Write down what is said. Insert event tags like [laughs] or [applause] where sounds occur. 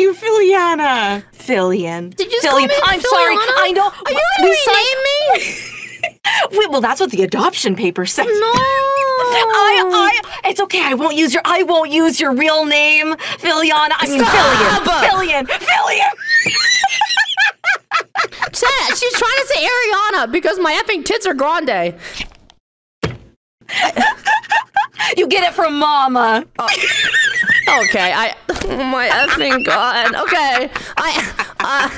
you, Filiana. Filian. Did you me I'm sorry. I know. Are you gonna rename me? [laughs] Wait, well, that's what the adoption paper said. No. I, I, it's okay. I won't use your, I won't use your real name, Filiana. I mean! Filian. Filian. Filian. Chat, [laughs] she's trying to say Ariana because my effing tits are grande. You get it from Mama. Oh. Okay, I. Oh [laughs] my effing god. Okay, I. Uh,